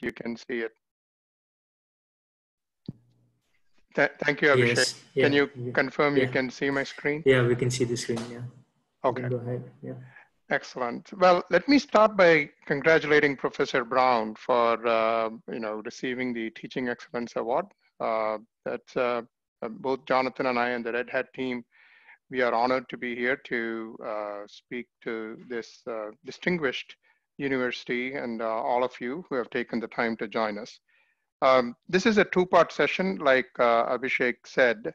you can see it. Th thank you, Abhishek. Yes. Yeah. Can you yeah. confirm yeah. you can see my screen? Yeah, we can see the screen. Yeah. Okay. Go ahead. Yeah. Excellent. Well, let me start by congratulating Professor Brown for uh, you know receiving the Teaching Excellence Award. Uh, that's uh, both Jonathan and I and the Red Hat team. We are honored to be here to uh, speak to this uh, distinguished university and uh, all of you who have taken the time to join us. Um, this is a two-part session, like uh, Abhishek said.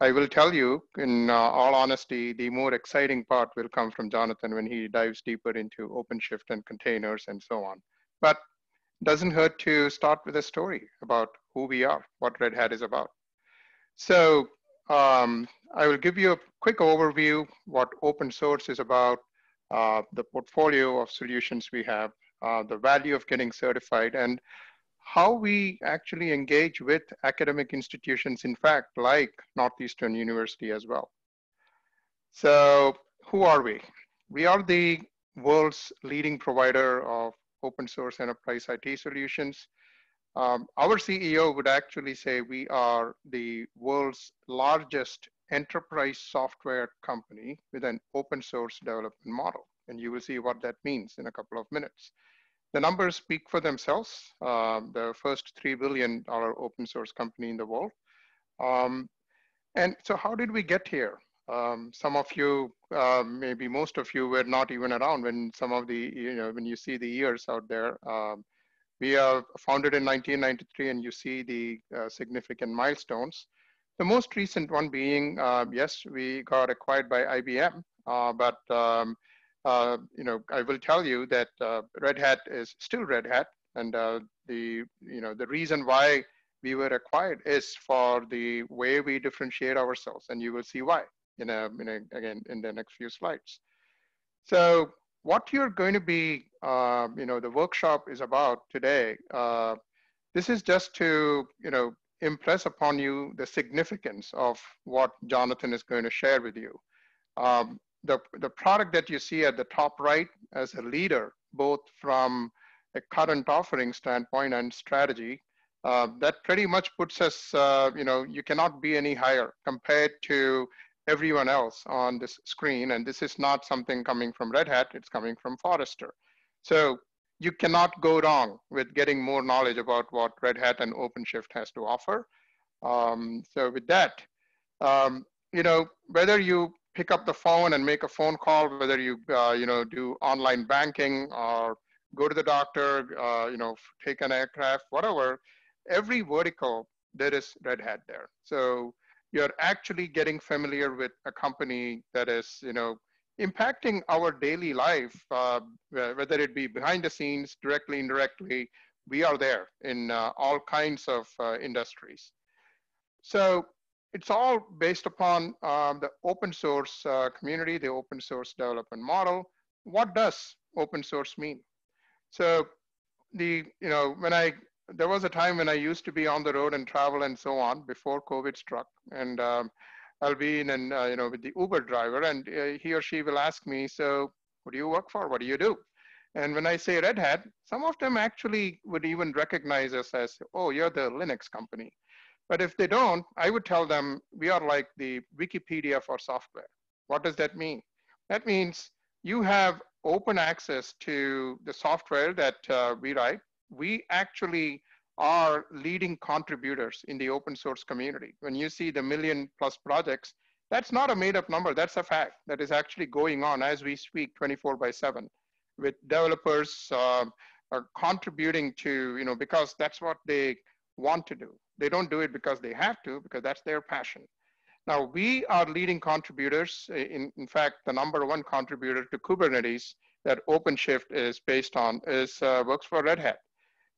I will tell you, in uh, all honesty, the more exciting part will come from Jonathan when he dives deeper into OpenShift and containers and so on. But doesn't hurt to start with a story about who we are, what Red Hat is about. So um, I will give you a quick overview what open source is about, uh, the portfolio of solutions we have, uh, the value of getting certified, and how we actually engage with academic institutions, in fact, like Northeastern University as well. So who are we? We are the world's leading provider of open source enterprise IT solutions. Um, our CEO would actually say we are the world's largest enterprise software company with an open source development model. And you will see what that means in a couple of minutes. The numbers speak for themselves. Um, the first $3 billion open source company in the world. Um, and so how did we get here? Um, some of you, uh, maybe most of you were not even around when some of the, you know, when you see the years out there. Um, we are founded in 1993 and you see the uh, significant milestones. The most recent one being, uh, yes, we got acquired by IBM, uh, but um, uh, you know, I will tell you that uh, Red Hat is still Red Hat, and uh, the you know the reason why we were acquired is for the way we differentiate ourselves, and you will see why in a, in a again in the next few slides. So what you're going to be, uh, you know, the workshop is about today. Uh, this is just to you know impress upon you the significance of what Jonathan is going to share with you. Um, the, the product that you see at the top right as a leader, both from a current offering standpoint and strategy, uh, that pretty much puts us, uh, you know, you cannot be any higher compared to everyone else on this screen. And this is not something coming from Red Hat, it's coming from Forrester. So you cannot go wrong with getting more knowledge about what Red Hat and OpenShift has to offer. Um, so with that, um, you know, whether you pick up the phone and make a phone call, whether you uh, you know do online banking or go to the doctor, uh, you know take an aircraft, whatever. Every vertical there is Red Hat there. So you're actually getting familiar with a company that is you know impacting our daily life, uh, whether it be behind the scenes, directly, indirectly. We are there in uh, all kinds of uh, industries. So it's all based upon um, the open source uh, community, the open source development model. What does open source mean? So the, you know, when I, there was a time when I used to be on the road and travel and so on before COVID struck. And um, I'll be in, an, uh, you know, with the Uber driver and uh, he or she will ask me, so what do you work for? What do you do? And when I say Red Hat, some of them actually would even recognize us as, oh, you're the Linux company. But if they don't, I would tell them we are like the Wikipedia for software. What does that mean? That means you have open access to the software that uh, we write. We actually are leading contributors in the open source community. When you see the million plus projects, that's not a made up number. That's a fact that is actually going on as we speak 24 by 7 with developers uh, are contributing to, you know, because that's what they want to do. They don't do it because they have to, because that's their passion. Now, we are leading contributors. In, in fact, the number one contributor to Kubernetes that OpenShift is based on is uh, works for Red Hat.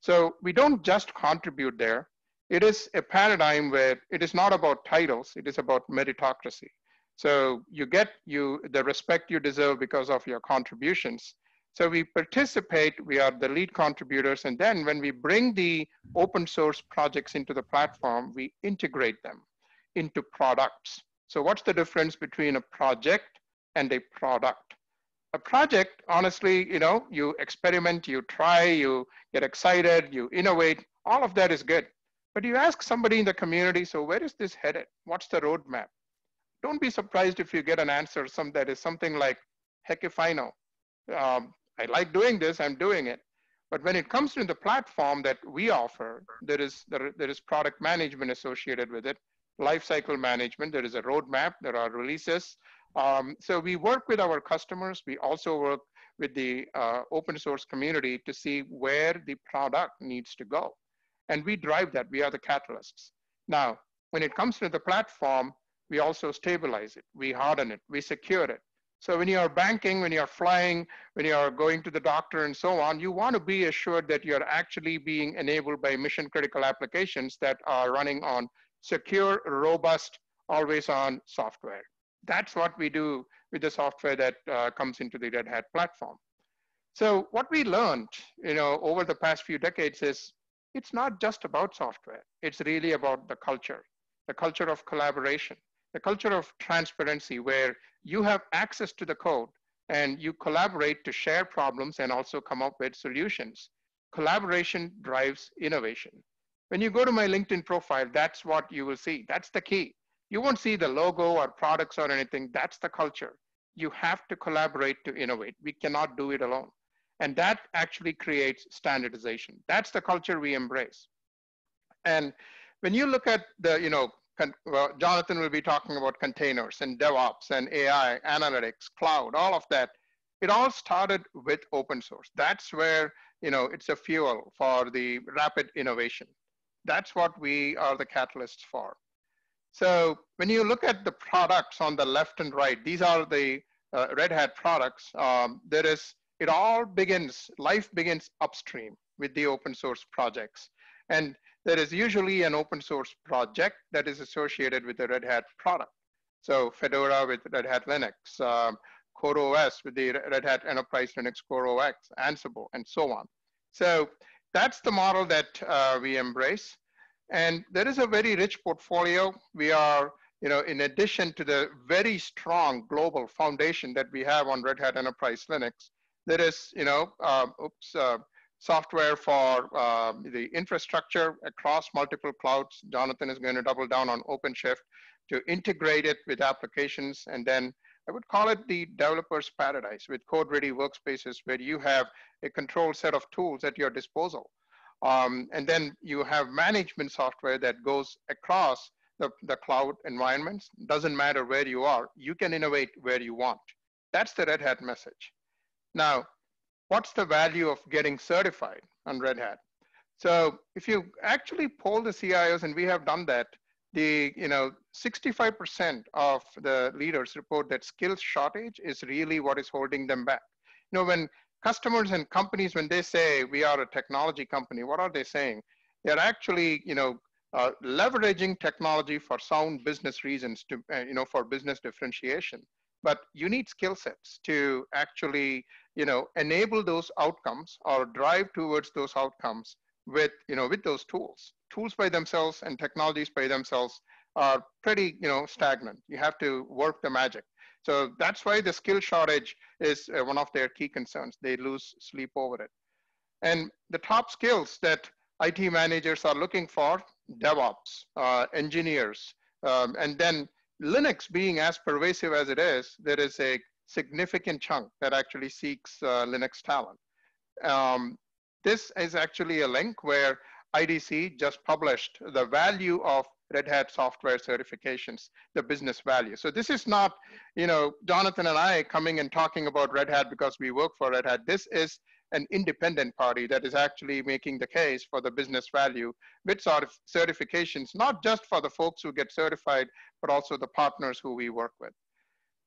So we don't just contribute there. It is a paradigm where it is not about titles, it is about meritocracy. So you get you the respect you deserve because of your contributions. So we participate, we are the lead contributors, and then when we bring the open source projects into the platform, we integrate them into products. So what's the difference between a project and a product? A project, honestly, you know, you experiment, you try, you get excited, you innovate, all of that is good. But you ask somebody in the community, so where is this headed? What's the roadmap? Don't be surprised if you get an answer some that is something like, heck if I know. Um, I like doing this, I'm doing it. But when it comes to the platform that we offer, there is, there, there is product management associated with it, lifecycle management, there is a roadmap, there are releases. Um, so we work with our customers. We also work with the uh, open source community to see where the product needs to go. And we drive that, we are the catalysts. Now, when it comes to the platform, we also stabilize it, we harden it, we secure it. So when you're banking, when you're flying, when you're going to the doctor and so on, you want to be assured that you're actually being enabled by mission critical applications that are running on secure, robust, always on software. That's what we do with the software that uh, comes into the Red Hat platform. So what we learned, you know, over the past few decades is it's not just about software. It's really about the culture, the culture of collaboration, the culture of transparency where you have access to the code and you collaborate to share problems and also come up with solutions. Collaboration drives innovation. When you go to my LinkedIn profile, that's what you will see. That's the key. You won't see the logo or products or anything. That's the culture. You have to collaborate to innovate. We cannot do it alone. And that actually creates standardization. That's the culture we embrace. And when you look at the, you know, well, Jonathan will be talking about containers and DevOps and AI, analytics, cloud, all of that. It all started with open source. That's where, you know, it's a fuel for the rapid innovation. That's what we are the catalysts for. So when you look at the products on the left and right, these are the uh, Red Hat products. Um, there is, it all begins, life begins upstream with the open source projects. And there is usually an open source project that is associated with the Red Hat product. So Fedora with Red Hat Linux, um, CoreOS with the Red Hat Enterprise Linux Core OS, Ansible, and so on. So that's the model that uh, we embrace. And there is a very rich portfolio. We are, you know, in addition to the very strong global foundation that we have on Red Hat Enterprise Linux, there is, you know, uh, oops, uh, software for uh, the infrastructure across multiple clouds. Jonathan is going to double down on OpenShift to integrate it with applications. And then I would call it the developer's paradise with CodeReady Workspaces where you have a controlled set of tools at your disposal. Um, and then you have management software that goes across the, the cloud environments. Doesn't matter where you are, you can innovate where you want. That's the Red Hat message. Now, what's the value of getting certified on Red Hat? So if you actually poll the CIOs, and we have done that, the you know 65% of the leaders report that skills shortage is really what is holding them back. You know, when customers and companies, when they say we are a technology company, what are they saying? They're actually, you know, uh, leveraging technology for sound business reasons to, uh, you know, for business differentiation. But you need skill sets to actually you know, enable those outcomes or drive towards those outcomes with, you know, with those tools. Tools by themselves and technologies by themselves are pretty, you know, stagnant. You have to work the magic. So that's why the skill shortage is uh, one of their key concerns. They lose sleep over it. And the top skills that IT managers are looking for, DevOps, uh, engineers, um, and then Linux being as pervasive as it is, there is a significant chunk that actually seeks uh, Linux talent. Um, this is actually a link where IDC just published the value of Red Hat software certifications, the business value. So this is not, you know, Jonathan and I coming and talking about Red Hat because we work for Red Hat. This is an independent party that is actually making the case for the business value with sort of certifications, not just for the folks who get certified, but also the partners who we work with.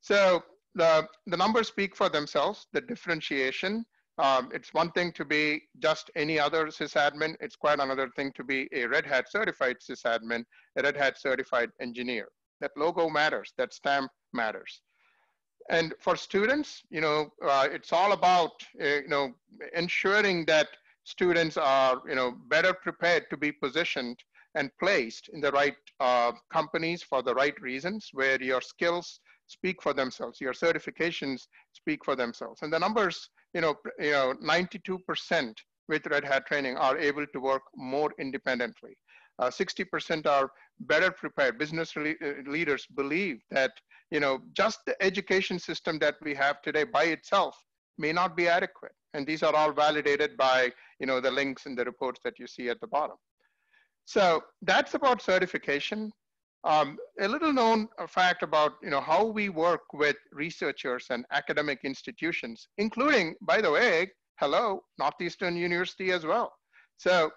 So the, the numbers speak for themselves, the differentiation. Um, it's one thing to be just any other sysadmin. It's quite another thing to be a Red Hat certified sysadmin, a Red Hat certified engineer. That logo matters, that stamp matters. And for students, you know, uh, it's all about, uh, you know, ensuring that students are, you know, better prepared to be positioned and placed in the right uh, companies for the right reasons, where your skills speak for themselves. Your certifications speak for themselves. And the numbers, you know, you know, 92% with Red Hat training are able to work more independently. 60% uh, are better prepared. Business uh, leaders believe that, you know, just the education system that we have today by itself may not be adequate. And these are all validated by, you know, the links in the reports that you see at the bottom. So that's about certification. Um, a little known fact about you know how we work with researchers and academic institutions, including, by the way, hello, Northeastern University as well. So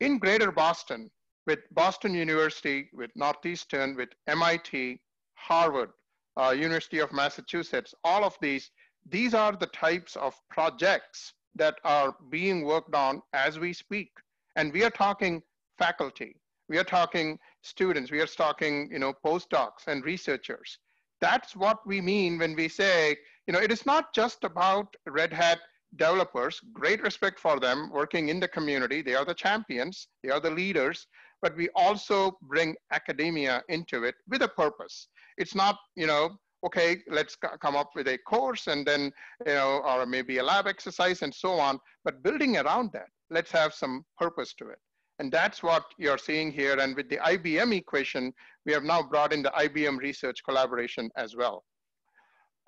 in Greater Boston, with Boston University, with Northeastern, with MIT, Harvard, uh, University of Massachusetts, all of these, these are the types of projects that are being worked on as we speak. And we are talking faculty, we are talking students, we are talking, you know, postdocs and researchers. That's what we mean when we say, you know, it is not just about Red Hat developers, great respect for them working in the community. They are the champions, they are the leaders, but we also bring academia into it with a purpose. It's not, you know, okay, let's come up with a course and then, you know, or maybe a lab exercise and so on, but building around that, let's have some purpose to it. And that's what you're seeing here. And with the IBM equation, we have now brought in the IBM research collaboration as well.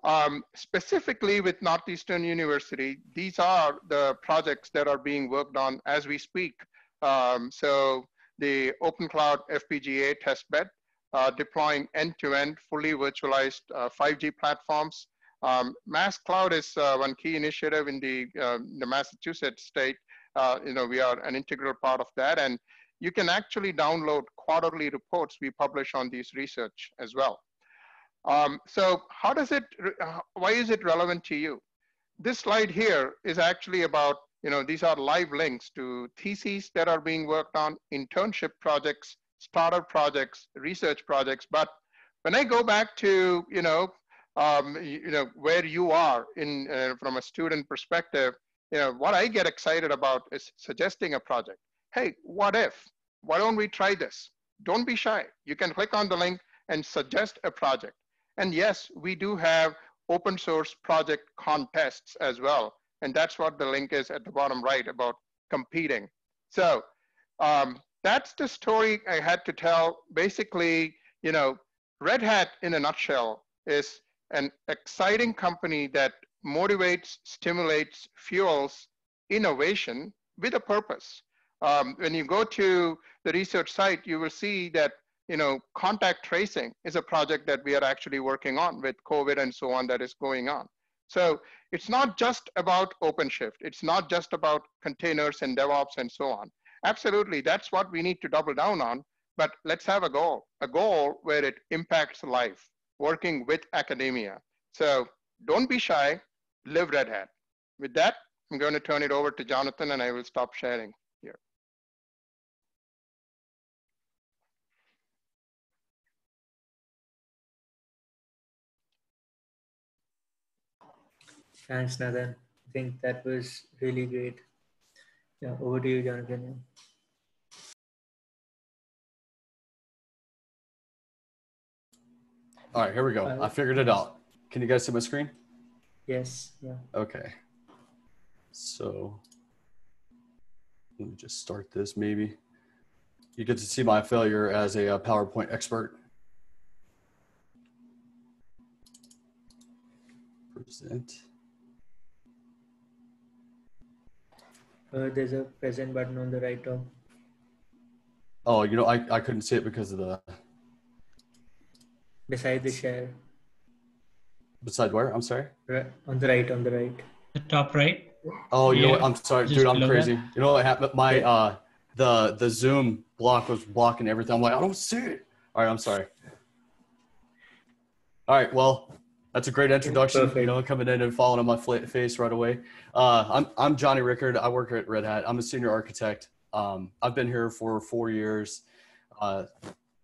Um, specifically with Northeastern University, these are the projects that are being worked on as we speak. Um, so the Open Cloud FPGA testbed, uh, deploying end-to-end -end fully virtualized uh, 5G platforms. Um, Mass Cloud is uh, one key initiative in the, uh, the Massachusetts state. Uh, you know, we are an integral part of that. And you can actually download quarterly reports we publish on these research as well. Um, so how does it, uh, why is it relevant to you? This slide here is actually about you know, these are live links to theses that are being worked on, internship projects, startup projects, research projects. But when I go back to, you know, um, you, know, where you are in uh, from a student perspective, you know, what I get excited about is suggesting a project. Hey, what if? Why don't we try this? Don't be shy. You can click on the link and suggest a project. And yes, we do have open source project contests as well and that's what the link is at the bottom right about competing. So um, that's the story I had to tell. Basically, you know, Red Hat in a nutshell is an exciting company that motivates, stimulates, fuels innovation with a purpose. Um, when you go to the research site, you will see that you know contact tracing is a project that we are actually working on with COVID and so on that is going on. So it's not just about OpenShift. It's not just about containers and DevOps and so on. Absolutely, that's what we need to double down on. But let's have a goal, a goal where it impacts life, working with academia. So don't be shy, live Red Hat. With that, I'm going to turn it over to Jonathan and I will stop sharing. Here. Thanks, Nadhan. I think that was really great. Yeah, over to you, Jonathan. All right, here we go. Uh, I figured it out. Can you guys see my screen? Yes. Yeah. Okay. So let me just start this maybe. You get to see my failure as a, uh, PowerPoint expert. Present. Uh, there's a present button on the right top. Oh, you know, I, I couldn't see it because of the. Beside the share. Beside where? I'm sorry. On the right, on the right. The top right. Oh, you yeah. know what? I'm sorry, Just dude. I'm crazy. That. You know what happened? My uh, the the Zoom block was blocking everything. I'm like, I don't see it. All right, I'm sorry. All right, well, that's a great introduction. Perfect. You know, coming in and falling on my face right away. Uh, I'm I'm Johnny Rickard. I work at Red Hat. I'm a senior architect. Um, I've been here for four years, uh,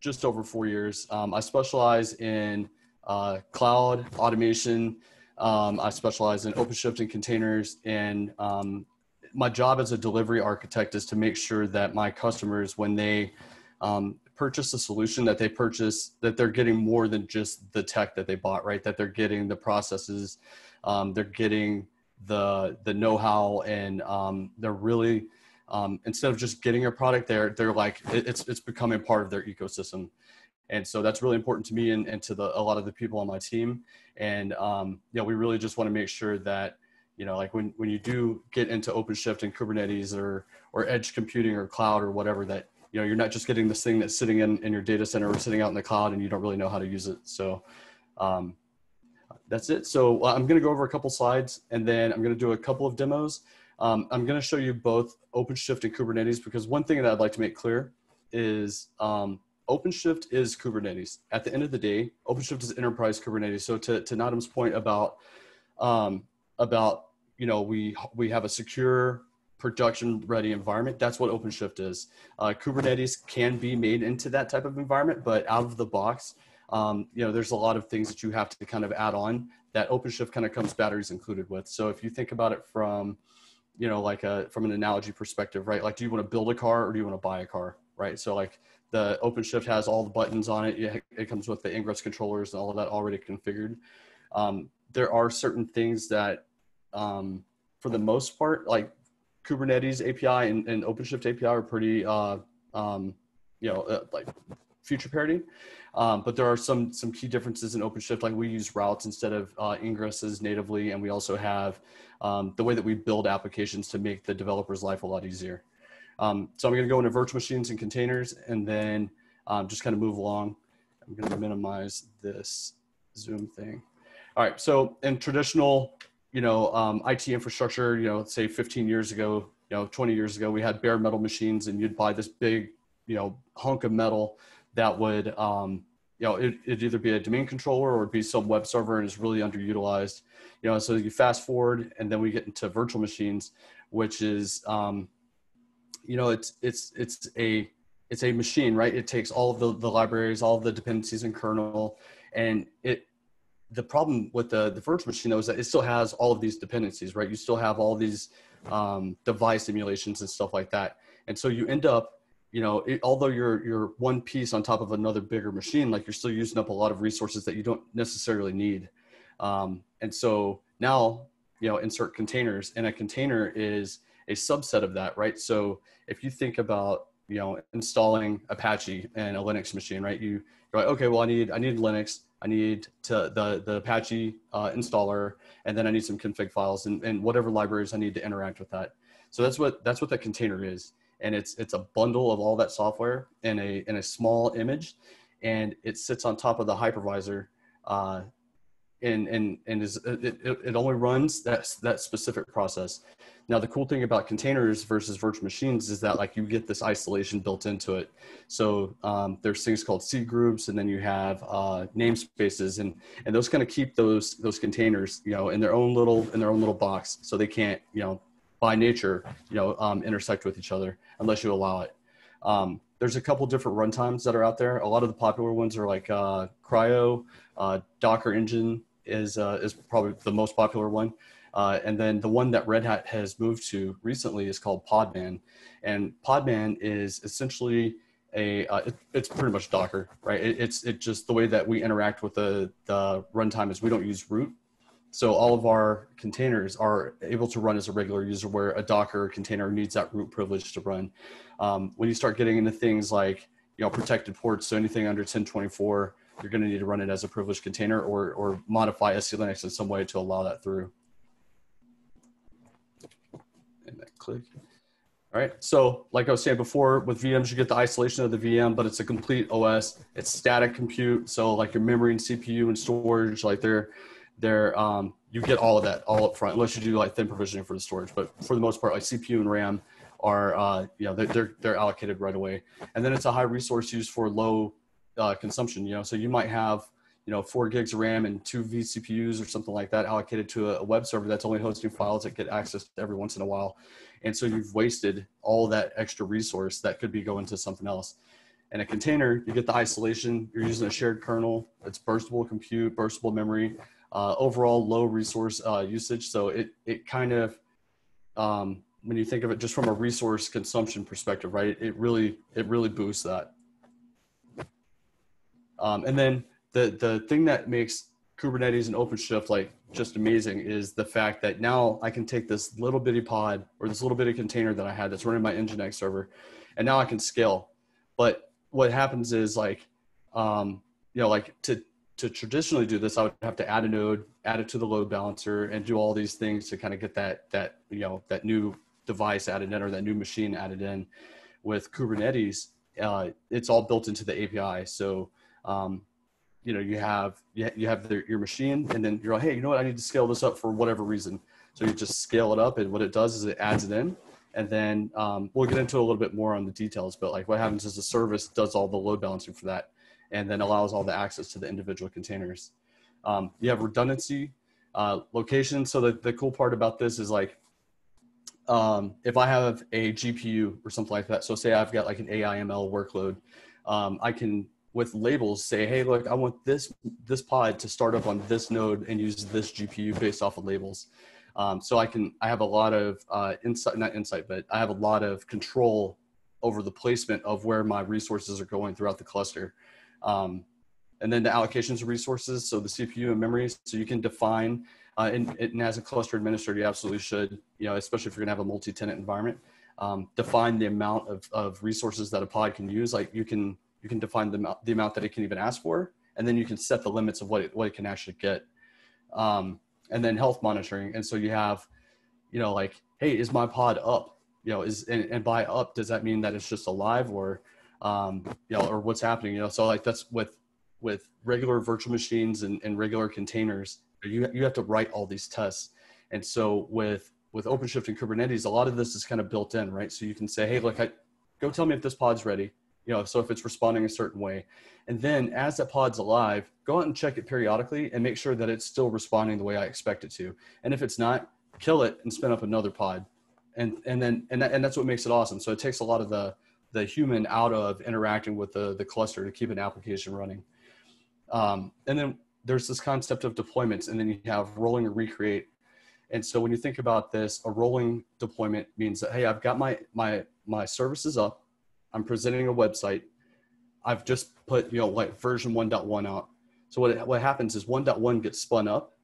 just over four years. Um, I specialize in uh, cloud automation. Um, I specialize in OpenShift and containers, and um, my job as a delivery architect is to make sure that my customers, when they um, purchase a solution that they purchase that they're getting more than just the tech that they bought right that they're getting the processes um, they're getting the the know-how and um, they're really um, instead of just getting a product they're they're like it's it's becoming part of their ecosystem and so that's really important to me and, and to the a lot of the people on my team. And um, you know we really just want to make sure that you know like when when you do get into OpenShift and Kubernetes or or edge computing or cloud or whatever that you know you're not just getting this thing that's sitting in, in your data center or sitting out in the cloud and you don't really know how to use it. So um, that's it. So i'm going to go over a couple slides and then i'm going to do a couple of demos. Um, i'm going to show you both openshift and kubernetes because one thing that i'd like to make clear is um, OpenShift is Kubernetes. At the end of the day, OpenShift is enterprise Kubernetes. So to, to Nadhan's point about um, about you know we we have a secure production ready environment. That's what OpenShift is. Uh, Kubernetes can be made into that type of environment, but out of the box, um, you know, there's a lot of things that you have to kind of add on that OpenShift kind of comes batteries included with. So if you think about it from, you know, like a, from an analogy perspective, right? Like, do you want to build a car or do you want to buy a car, right? So like the OpenShift has all the buttons on it. It comes with the Ingress controllers and all of that already configured. Um, there are certain things that, um, for the most part, like Kubernetes API and, and OpenShift API are pretty, uh, um, you know, uh, like feature parity. Um, but there are some some key differences in OpenShift. Like we use routes instead of uh, ingresses natively, and we also have um, the way that we build applications to make the developer's life a lot easier. Um, so I'm going to go into virtual machines and containers, and then um, just kind of move along. I'm going to minimize this Zoom thing. All right. So in traditional you know, um, IT infrastructure, you know, say 15 years ago, you know, 20 years ago, we had bare metal machines and you'd buy this big, you know, hunk of metal that would, um, you know, it, would either be a domain controller or it'd be some web server and it's really underutilized. You know, so you fast forward and then we get into virtual machines, which is, um, you know, it's, it's, it's a, it's a machine, right? It takes all of the, the libraries, all of the dependencies in kernel, and it the problem with the, the virtual machine though is that it still has all of these dependencies, right? You still have all these um, device emulations and stuff like that. And so you end up, you know, it, although you're, you're one piece on top of another bigger machine, like you're still using up a lot of resources that you don't necessarily need. Um, and so now, you know, insert containers and a container is a subset of that, right? So if you think about, you know, installing Apache and a Linux machine, right? You, you're like, okay, well, I need, I need Linux I need to the, the Apache uh, installer, and then I need some config files and, and whatever libraries I need to interact with that. So that's what that's what that container is, and it's it's a bundle of all that software in a in a small image, and it sits on top of the hypervisor, uh, and and and is it, it, only runs that that specific process. Now, the cool thing about containers versus virtual machines is that like you get this isolation built into it. So um, there's things called C groups, and then you have uh, namespaces, and and those kind of keep those those containers, you know, in their own little in their own little box, so they can't, you know, by nature, you know, um, intersect with each other unless you allow it. Um, there's a couple different runtimes that are out there. A lot of the popular ones are like uh, CRI-O, uh, Docker Engine is uh, is probably the most popular one. Uh, and then the one that Red Hat has moved to recently is called Podman. And Podman is essentially a, uh, it, it's pretty much Docker, right? It, it's it just the way that we interact with the, the runtime is we don't use root. So all of our containers are able to run as a regular user where a Docker container needs that root privilege to run. Um, when you start getting into things like, you know, protected ports, so anything under 1024, you're going to need to run it as a privileged container or, or modify SELinux in some way to allow that through and then click. All right, so like I was saying before, with VMs, you get the isolation of the VM, but it's a complete OS. It's static compute, so like your memory and CPU and storage, like they're, they're um, you get all of that all up front, unless you do like thin provisioning for the storage. But for the most part, like CPU and RAM are, uh, you know, they're, they're, they're allocated right away. And then it's a high resource use for low uh, consumption, you know, so you might have you know, four gigs of RAM and two vCPUs or something like that allocated to a, web server that's only hosting files that get accessed every once in a while. And so you've wasted all that extra resource that could be going to something else. In a container, you get the isolation, you're using a shared kernel, it's burstable compute, burstable memory, uh, overall low resource uh, usage. So it, it kind of, um, when you think of it just from a resource consumption perspective, right, it really, it really boosts that. Um, and then the the thing that makes Kubernetes and OpenShift like just amazing is the fact that now I can take this little bitty pod or this little bitty container that I had that's running my Nginx server, and now I can scale. But what happens is like, um, you know, like to to traditionally do this, I would have to add a node, add it to the load balancer, and do all these things to kind of get that that you know that new device added in or that new machine added in. With Kubernetes, uh, it's all built into the API. So um, you know you have you have the, your machine, and then you're like, hey, you know what? I need to scale this up for whatever reason. So you just scale it up, and what it does is it adds it in, and then um, we'll get into a little bit more on the details. But like what happens is the service does all the load balancing for that and then allows all the access to the individual containers. Um, you have redundancy, uh, location. So the, the cool part about this is like, um, if I have a GPU or something like that, so say I've got like an AIML workload, um, I can with labels say, hey, look, I want this this pod to start up on this node and use this GPU based off of labels. Um, so I can I have a lot of uh, insight, not insight, but I have a lot of control over the placement of where my resources are going throughout the cluster. Um, and then the allocations of resources, so the CPU and memory. So you can define, uh, and, and, as a cluster administrator, you absolutely should, you know, especially if you're gonna have a multi-tenant environment, um, define the amount of, of resources that a pod can use. Like you can, you can define the, the amount that it can even ask for, and then you can set the limits of what it, what it can actually get. Um, and then health monitoring. And so you have, you know, like, hey, is my pod up? You know, is, and, and by up, does that mean that it's just alive or, um, you know, or what's happening, you know. So like that's with with regular virtual machines and, and regular containers, you you have to write all these tests. And so with with OpenShift and Kubernetes, a lot of this is kind of built in, right? So you can say, hey, look, I, go tell me if this pod's ready. You know, so if it's responding a certain way, and then as that pod's alive, go out and check it periodically and make sure that it's still responding the way I expect it to. And if it's not, kill it and spin up another pod. And and then and that, and that's what makes it awesome. So it takes a lot of the the human out of interacting with the, the cluster to keep an application running. Um, and then there's this concept of deployments, and then you have rolling and recreate. And so when you think about this, a rolling deployment means that hey, I've got my my my services up, I'm presenting a website, I've just put you know like version 1.1 out. So what what happens is 1.1 gets spun up,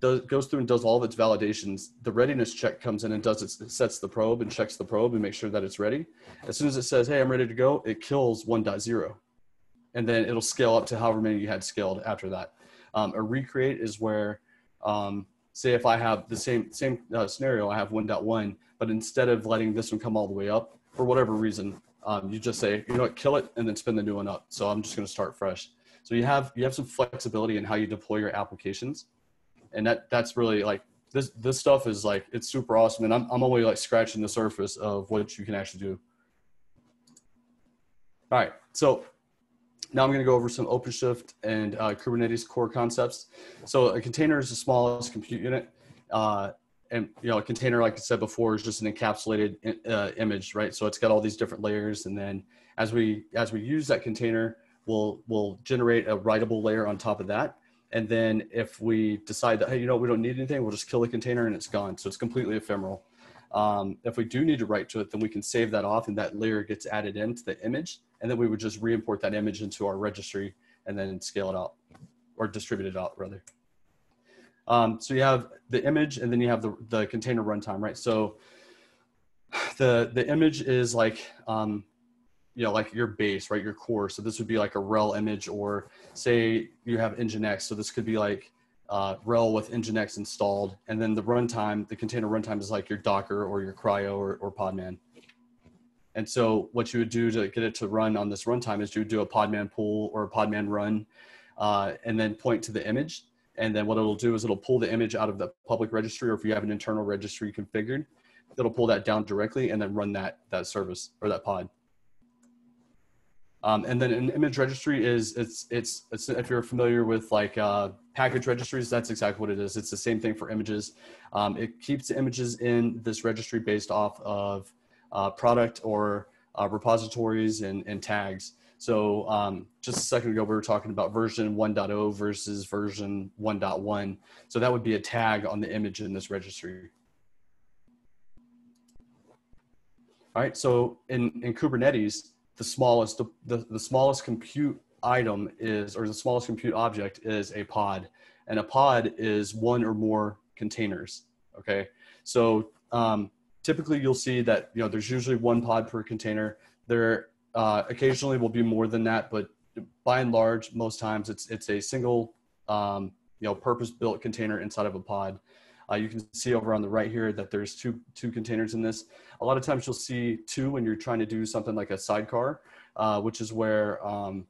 does, goes through and does all of its validations. The readiness check comes in and does its, it sets the probe and checks the probe and makes sure that it's ready. As soon as it says, hey, I'm ready to go, it kills 1.0. And then it'll scale up to however many you had scaled after that. Um, a recreate is where, um, say if I have the same, same uh, scenario, I have 1.1, but instead of letting this one come all the way up, for whatever reason, um, you just say, you know what, kill it and then spin the new one up. So I'm just going to start fresh. So you have, you have some flexibility in how you deploy your applications and that that's really like this this stuff is like it's super awesome. And I'm, I'm only like scratching the surface of what you can actually do. All right. So now i'm going to go over some openshift and uh, kubernetes core concepts. So a container is the smallest compute unit. Uh, and you know a container like i said before is just an encapsulated uh, image right? So it's got all these different layers. And then as we as we use that container we'll we'll generate a writable layer on top of that and then if we decide that, hey, you know, we don't need anything, we'll just kill the container and it's gone. So it's completely ephemeral. Um, if we do need to write to it, then we can save that off and that layer gets added into the image. And then we would just re-import that image into our registry and then scale it out or distribute it out rather. Um, so you have the image and then you have the, the container runtime, right? So the, the image is like, um, you know, like your base, right? Your core. So this would be like a RHEL image, or say you have Nginx. So this could be like uh, RHEL with Nginx installed, and then the runtime, the container runtime is like your Docker or your CRI-O or, or Podman. And so what you would do to get it to run on this runtime is you would do a Podman pull or a Podman run, uh, and then point to the image. And then what it'll do is it'll pull the image out of the public registry, or if you have an internal registry configured, it'll pull that down directly and then run that that service or that pod. Um, and then an image registry is it's, it's, it's if you're familiar with like uh, package registries, that's exactly what it is. It's the same thing for images. Um, it keeps images in this registry based off of uh, product or uh, repositories and, and tags. So um, just a second ago, we were talking about version 1.0 versus version 1.1. So that would be a tag on the image in this registry. All right, so in, in Kubernetes, the smallest the, the, the smallest compute item is, or the smallest compute object is a pod, and a pod is one or more containers. Okay, so um, typically you'll see that you know there's usually one pod per container. There uh, occasionally will be more than that, but by and large, most times it's it's a single um, you know purpose-built container inside of a pod. Uh, you can see over on the right here that there's two two containers in this. A lot of times you'll see two when you're trying to do something like a sidecar, uh, which is where um,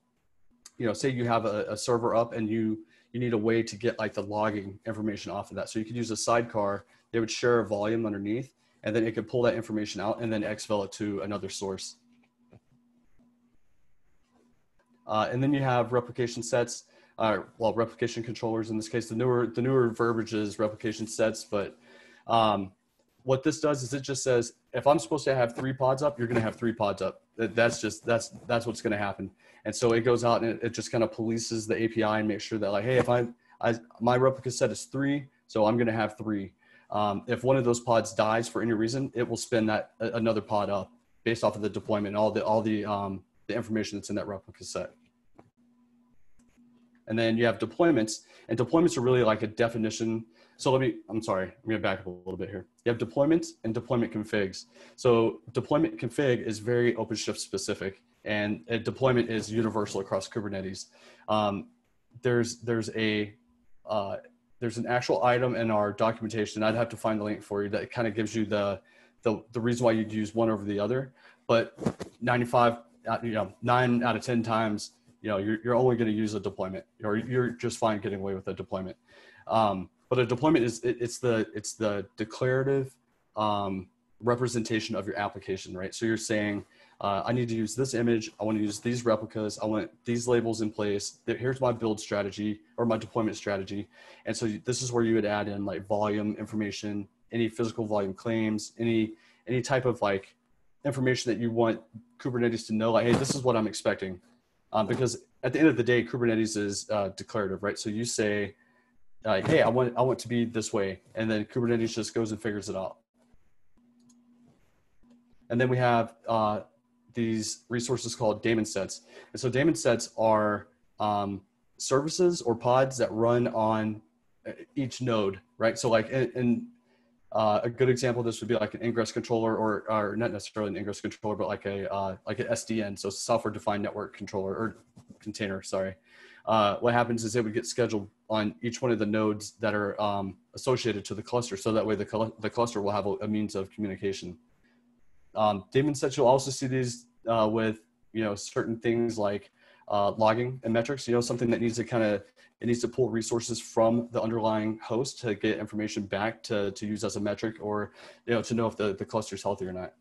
you know say you have a, a server up and you you need a way to get like the logging information off of that. So you could use a sidecar. They would share a volume underneath, and then it could pull that information out and then exfil it to another source. Uh, and then you have replication sets, uh, well, replication controllers in this case. The newer the newer verbiage is replication sets, but um, what this does is it just says if I'm supposed to have three pods up, you're going to have three pods up. That's just that's that's what's going to happen. And so it goes out and it, it just kind of polices the API and makes sure that like, hey, if I, I my replica set is three, so I'm going to have three. Um, if one of those pods dies for any reason, it will spin that another pod up based off of the deployment all the all the um, the information that's in that replica set. And then you have deployments, and deployments are really like a definition. So let me, I'm sorry, I'm gonna back up a little bit here. You have deployments and deployment configs. So deployment config is very OpenShift specific, and deployment is universal across Kubernetes. Um, there's there's a uh, there's an actual item in our documentation. I'd have to find the link for you that kind of gives you the, the the reason why you'd use one over the other. But 95 uh, you know, nine out of 10 times, you know, you're, you're only going to use a deployment or you're just fine getting away with a deployment. Um, but a deployment is, it, it's the, it's the declarative um, representation of your application, right? So you're saying, uh, I need to use this image. I want to use these replicas. I want these labels in place. Here's my build strategy or my deployment strategy. And so this is where you would add in like volume information, any physical volume claims, any any type of like information that you want Kubernetes to know, like, hey, this is what I'm expecting. Um, because at the end of the day, Kubernetes is uh, declarative, right? So you say, hey, I want I want to be this way, and then Kubernetes just goes and figures it out. And then we have uh, these resources called daemon sets, and so daemon sets are um, services or pods that run on uh, each node, right? So like in, in uh, a good example of this would be like an ingress controller, or, or not necessarily an ingress controller, but like a uh, like an SDN, so software defined network controller or container. Sorry. Uh, what happens is it would get scheduled on each one of the nodes that are um, associated to the cluster, so that way the the cluster will have a, a means of communication. Um, daemon sets you'll also see these uh, with you know certain things like uh, logging and metrics. You know something that needs to kind of it needs to pull resources from the underlying host to get information back to, to use as a metric or you know to know if the, the cluster is healthy or not.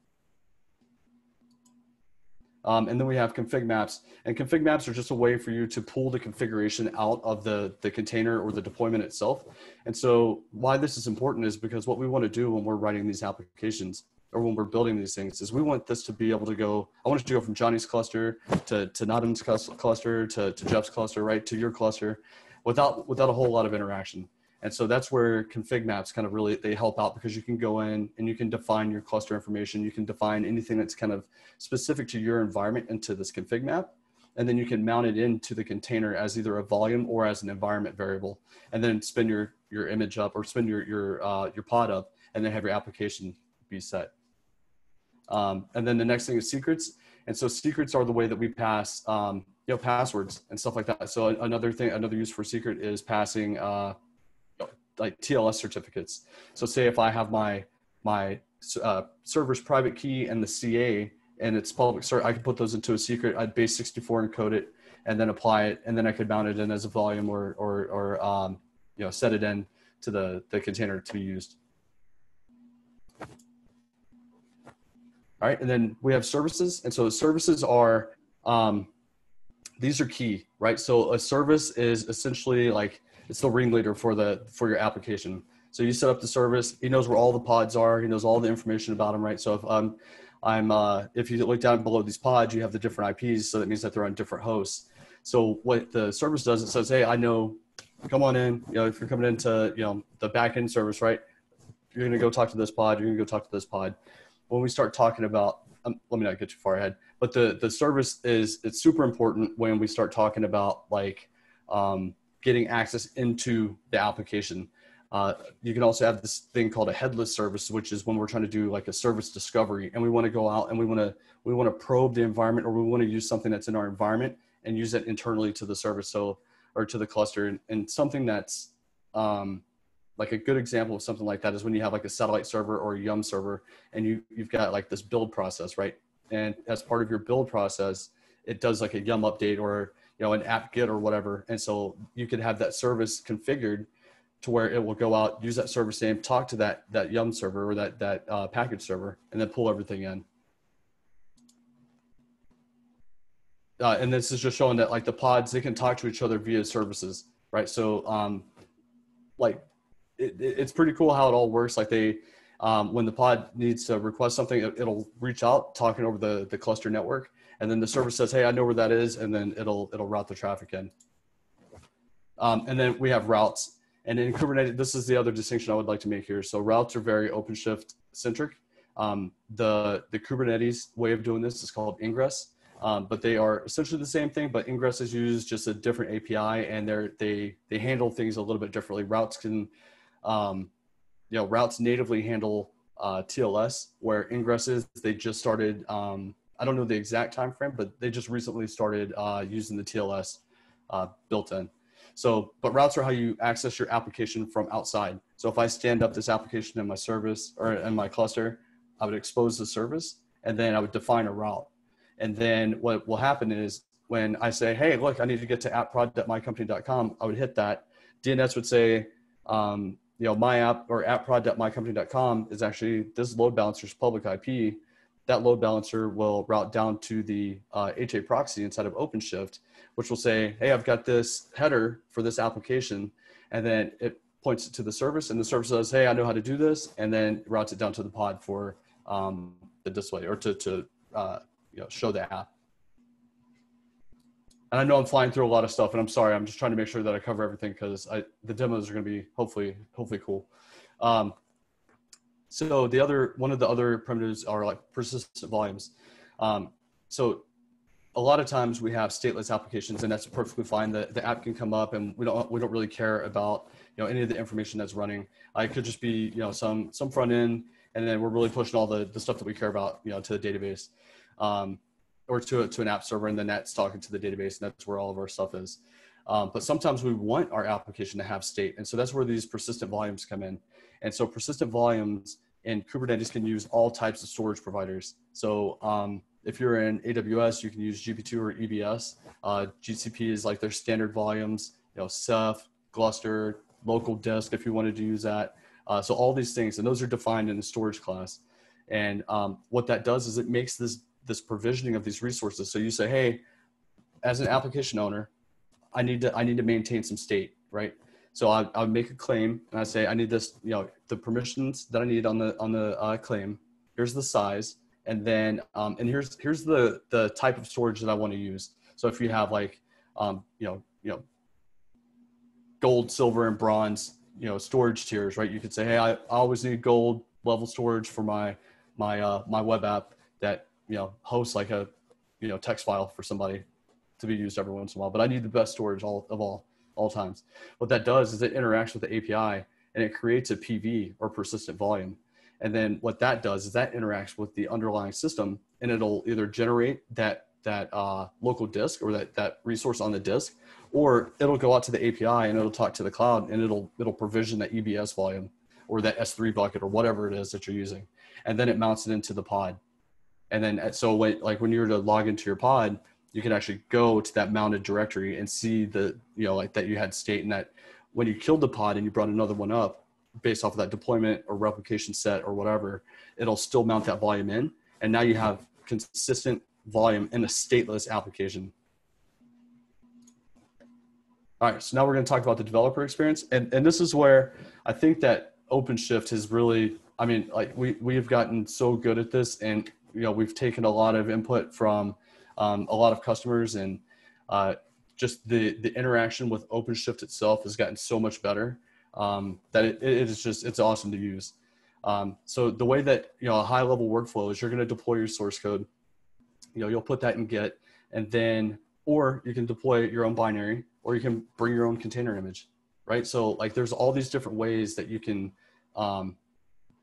Um, and then we have config maps and config maps are just a way for you to pull the configuration out of the, the container or the deployment itself. And so why this is important is because what we want to do when we're writing these applications or when we're building these things is we want this to be able to go, I want it to go from Johnny's cluster to, to Nadhan's cluster to, to Jeff's cluster, right, to your cluster without without a whole lot of interaction. And so that's where config maps kind of really they help out because you can go in and you can define your cluster information. You can define anything that's kind of specific to your environment into this config map. And then you can mount it into the container as either a volume or as an environment variable. And then spin your your image up or spin your your uh, your pod up and then have your application be set. Um, and then the next thing is secrets. And so secrets are the way that we pass um, you know passwords and stuff like that. So another thing another use for secret is passing uh, like tls certificates. So say if i have my my uh, server's private key and the ca and it's public so i could put those into a secret i'd base 64 encode it and then apply it. And then i could mount it in as a volume or or or um, you know set it in to the the container to be used all right and then we have services and so services are um, these are key, right? So a service is essentially like it's the ringleader for the for your application. So you set up the service. He knows where all the pods are. He knows all the information about them, right? So if I'm I'm uh, if you look down below these pods, you have the different IPs. So that means that they're on different hosts. So what the service does, it says, hey, I know, come on in. You know, if you're coming into you know the backend service, right? You're gonna go talk to this pod. You're gonna go talk to this pod. When we start talking about um, let me not get too far ahead, but the the service is it's super important when we start talking about like um, getting access into the application. Uh, you can also have this thing called a headless service, which is when we're trying to do like a service discovery, and we want to go out and we want to we want to probe the environment, or we want to use something that's in our environment and use it internally to the service, so or to the cluster, and, and something that's um, like a good example of something like that is when you have like a satellite server or a yum server and you you've got like this build process right? And as part of your build process it does like a yum update or you know an apt get or whatever. And so you could have that service configured to where it will go out use that service name talk to that that yum server or that that uh, package server and then pull everything in. Uh, and this is just showing that like the pods they can talk to each other via services right? So um like it, it's pretty cool how it all works. Like they, um, when the pod needs to request something, it, will reach out talking over the, the cluster network. And then the server says, Hey, I know where that is. And then it'll, it'll route the traffic in. Um, and then we have routes and in Kubernetes, this is the other distinction I would like to make here. So routes are very OpenShift centric. Um, the, the Kubernetes way of doing this is called ingress. Um, but they are essentially the same thing, but ingress is used just a different API and they're, they, they handle things a little bit differently. Routes can um, you know, routes natively handle uh, TLS, where ingresses they just started. Um, I don't know the exact time frame, but they just recently started uh, using the TLS uh, built in. So, but routes are how you access your application from outside. So if I stand up this application in my service or in my cluster, I would expose the service and then I would define a route. And then what will happen is when I say, hey, look, I need to get to appprod.mycompany.com, I would hit that. DNS would say, um, you know, my app or appprod.mycompany.com is actually this load balancer's public IP. That load balancer will route down to the uh, HA proxy inside of OpenShift, which will say, hey, I've got this header for this application. And then it points it to the service, and the service says, hey, I know how to do this. And then routes it down to the pod for um, the display or to, to uh, you know, show the app and I know I'm flying through a lot of stuff, and I'm sorry. I'm just trying to make sure that I cover everything because the demos are going to be hopefully hopefully cool. Um, so the other one of the other primitives are like persistent volumes. Um, so a lot of times we have stateless applications, and that's perfectly fine. The the app can come up, and we don't we don't really care about you know any of the information that's running. Uh, it could just be you know some some front end, and then we're really pushing all the the stuff that we care about you know to the database. Um, or to, to an app server and then that's talking to the database and that's where all of our stuff is. Um, but sometimes we want our application to have state. And so that's where these persistent volumes come in. And so persistent volumes in Kubernetes can use all types of storage providers. So um, if you're in AWS, you can use GP2 or EBS. Uh, GCP is like their standard volumes, you know, Ceph, Gluster, local disk if you wanted to use that. Uh, so all these things, and those are defined in the storage class. And um, what that does is it makes this this provisioning of these resources. So you say, hey, as an application owner, I need to I need to maintain some state, right? So I I make a claim and I say I need this, you know, the permissions that I need on the on the uh, claim. Here's the size, and then um, and here's here's the the type of storage that I want to use. So if you have like um, you know you know gold, silver, and bronze, you know storage tiers, right? You could say, hey, I, I always need gold level storage for my my uh, my web app that you know host like a you know text file for somebody to be used every once in a while but i need the best storage all of all all times. What that does is it interacts with the api and it creates a pv or persistent volume. And then what that does is that interacts with the underlying system and it'll either generate that that uh, local disk or that that resource on the disk or it'll go out to the api and it'll talk to the cloud and it'll it'll provision that ebs volume or that s3 bucket or whatever it is that you're using. And then it mounts it into the pod and then uh, so when like when you were to log into your pod you can actually go to that mounted directory and see the you know like that you had state and that when you killed the pod and you brought another one up based off of that deployment or replication set or whatever it'll still mount that volume in. And now you have consistent volume in a stateless application. All right so now we're going to talk about the developer experience. And and this is where i think that openshift has really i mean like we we have gotten so good at this and you know we've taken a lot of input from um, a lot of customers and uh, just the the interaction with OpenShift itself has gotten so much better um, that it, it is just it's awesome to use. Um, so the way that you know a high level workflow is you're going to deploy your source code. You know, you'll put that in Git, and then or you can deploy your own binary, or you can bring your own container image, right? So like there's all these different ways that you can um,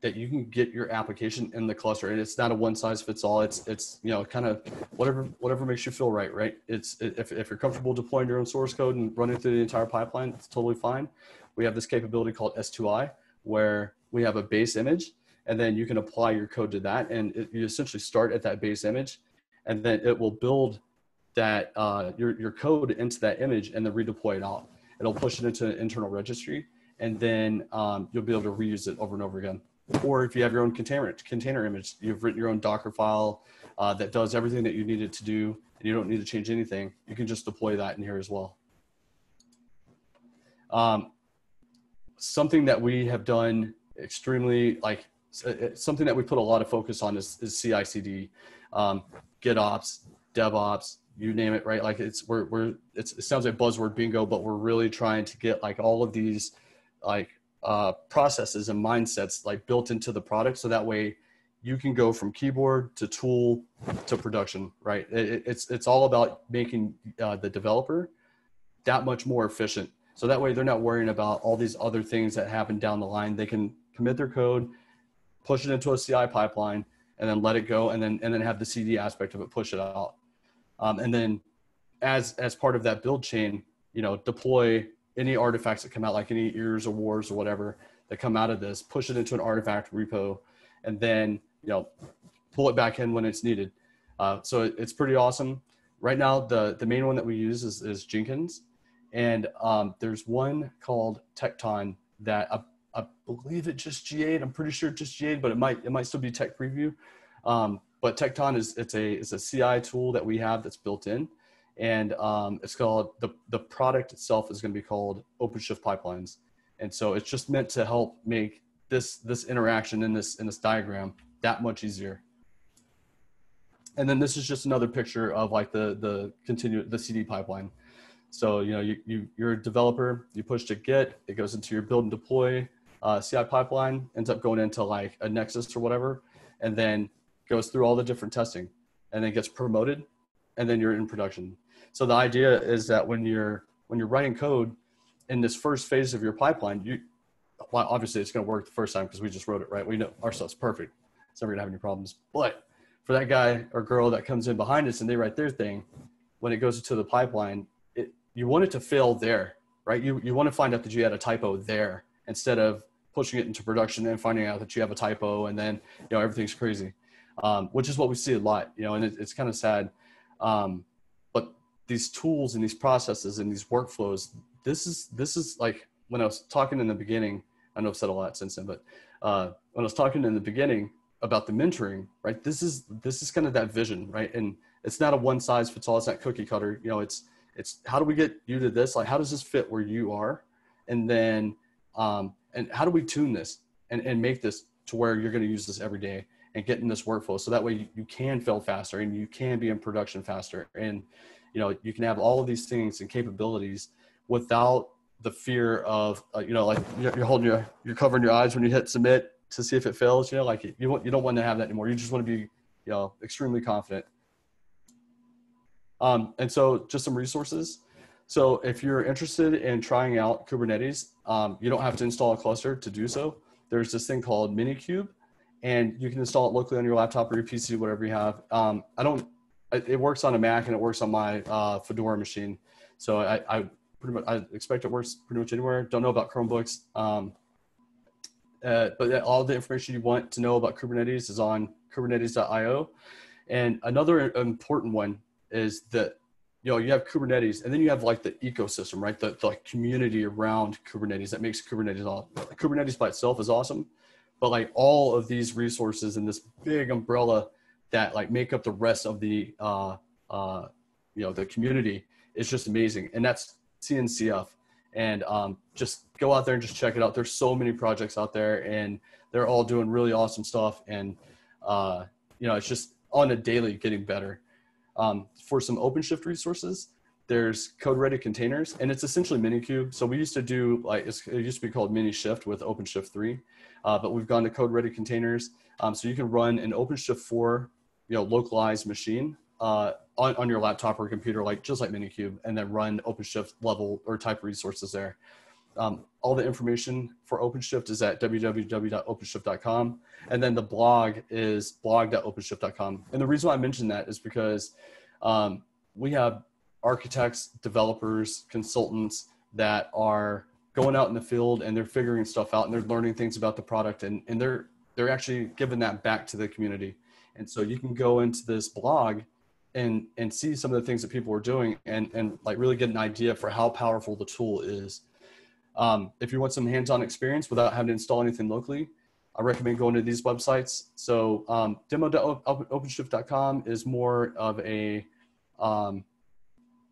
that you can get your application in the cluster and it's not a one size fits all it's it's you know kind of whatever whatever makes you feel right right? It's if, if you're comfortable deploying your own source code and running through the entire pipeline it's totally fine. We have this capability called s2i where we have a base image and then you can apply your code to that and it, you essentially start at that base image and then it will build that uh, your, your code into that image and then redeploy it out. It'll push it into an internal registry and then um, you'll be able to reuse it over and over again or if you have your own container container image, you've written your own Docker file uh, that does everything that you need it to do, and you don't need to change anything. You can just deploy that in here as well. Um, something that we have done extremely like something that we put a lot of focus on is, is CI/CD, um, GitOps, DevOps, you name it, right? Like it's we're we're it's, it sounds like buzzword bingo, but we're really trying to get like all of these like uh, processes and mindsets like built into the product. So that way you can go from keyboard to tool to production right? It, it's it's all about making uh, the developer that much more efficient. So that way they're not worrying about all these other things that happen down the line. They can commit their code push it into a ci pipeline and then let it go and then and then have the cd aspect of it push it out. Um, and then as as part of that build chain you know deploy any artifacts that come out, like any ears or wars or whatever that come out of this, push it into an artifact repo, and then you know pull it back in when it's needed. Uh, so it, it's pretty awesome. Right now, the the main one that we use is, is Jenkins, and um, there's one called Tekton that I, I believe it just GA'd. I'm pretty sure it just GA'd, but it might it might still be tech preview. Um, but Tekton is it's a it's a CI tool that we have that's built in and um, it's called the the product itself is going to be called OpenShift pipelines, and so it's just meant to help make this this interaction in this in this diagram that much easier. And then this is just another picture of like the the continue the CD pipeline. So you know you, you you're a developer, you push to Git, it goes into your build and deploy uh, CI pipeline, ends up going into like a Nexus or whatever, and then goes through all the different testing, and then gets promoted, and then you're in production so the idea is that when you're when you're writing code in this first phase of your pipeline, you well, obviously it's going to work the first time because we just wrote it right. We know our stuff's perfect. It's never going to have any problems. But for that guy or girl that comes in behind us and they write their thing, when it goes into the pipeline, it, you want it to fail there, right? You you want to find out that you had a typo there instead of pushing it into production and finding out that you have a typo and then you know everything's crazy, um, which is what we see a lot. You know, and it, it's kind of sad. Um, but these tools and these processes and these workflows this is this is like when i was talking in the beginning i know i've said a lot since then but uh, when i was talking in the beginning about the mentoring right? This is this is kind of that vision right? And it's not a one size fits all. It's not cookie cutter. You know it's it's how do we get you to this? Like how does this fit where you are? And then um and how do we tune this and and make this to where you're going to use this every day and get in this workflow. So that way you, can fail faster and you can be in production faster. And you know you can have all of these things and capabilities without the fear of uh, you know like you're holding your you're covering your eyes when you hit submit to see if it fails you know like you want you don't want to have that anymore. You just want to be you know extremely confident. Um, and so just some resources. So if you're interested in trying out kubernetes um, you don't have to install a cluster to do so. There's this thing called minikube and you can install it locally on your laptop or your pc whatever you have um, i don't it works on a Mac and it works on my uh, Fedora machine. So I, I, pretty much I expect it works pretty much anywhere. Don't know about Chromebooks, um, uh, but all the information you want to know about Kubernetes is on Kubernetes.io. And another important one is that you know you have Kubernetes, and then you have like the ecosystem, right? The, the like community around Kubernetes that makes Kubernetes all. Kubernetes by itself is awesome, but like all of these resources in this big umbrella that like make up the rest of the uh, uh, you know the community is just amazing, and that's CNCF. And um, just go out there and just check it out. There's so many projects out there, and they're all doing really awesome stuff. And uh, you know, it's just on a daily getting better. Um, for some OpenShift resources, there's CodeReady Containers and it's essentially minikube so we used to do like it used to be called minishift with openshift 3 uh, but we've gone to CodeReady Containers um, so you can run an openshift 4 you know localized machine uh, on, on your laptop or computer like just like minikube and then run openshift level or type resources there um, all the information for OpenShift is at www.openshift.com. And then the blog is blog.openshift.com. And the reason why I mention that is because um, we have architects, developers, consultants that are going out in the field and they're figuring stuff out and they're learning things about the product and, and they're they're actually giving that back to the community. And so you can go into this blog and and see some of the things that people are doing and and like really get an idea for how powerful the tool is. Um, if you want some hands-on experience without having to install anything locally, I recommend going to these websites. So um, demo.openshift.com is more of a um,